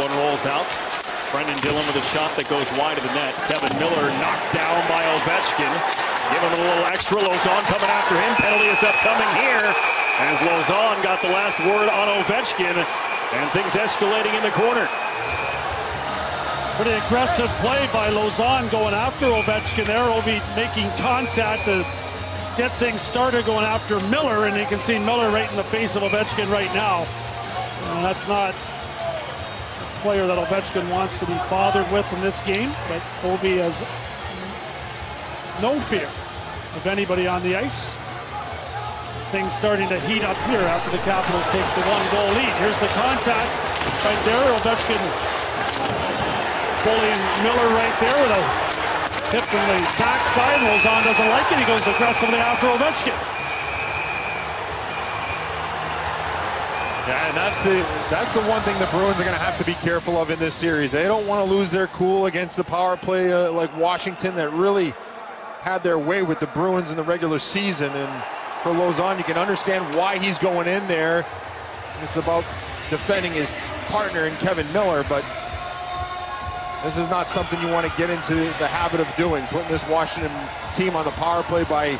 One rolls out. Brendan Dillon with a shot that goes wide of the net. Kevan Miller knocked down by Ovechkin. Give him a little extra. Lauzon coming after him. Penalty is upcoming here as Lauzon got the last word on Ovechkin and things escalating in the corner. Pretty aggressive play by Lauzon going after Ovechkin there. Ovi making contact to get things started going after Miller, and you can see Miller right in the face of Ovechkin right now. And that's not player that Ovechkin wants to be bothered with in this game, but Ovi has no fear of anybody on the ice. Things starting to heat up here after the Capitals take the one goal lead. Here's the contact right there. Ovechkin bullying Miller right there with a hit from the backside. Lauzon doesn't like it. He goes aggressively after Ovechkin. And that's the that's the one thing the Bruins are going to have to be careful of in this series. They don't want to lose their cool against the power play uh, like Washington that really had their way with the Bruins in the regular season. And for Lauzon, you can understand why he's going in there. It's about defending his partner in Kevan Miller, but this is not something you want to get into the habit of doing, putting this Washington team on the power play by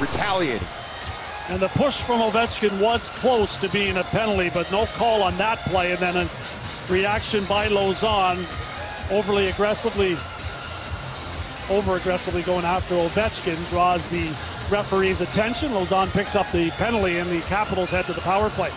retaliating. And the push from Ovechkin was close to being a penalty, but no call on that play. And then a reaction by Lauzon, overly aggressively, over aggressively going after Ovechkin, draws the referee's attention. Lauzon picks up the penalty, and the Capitals head to the power play.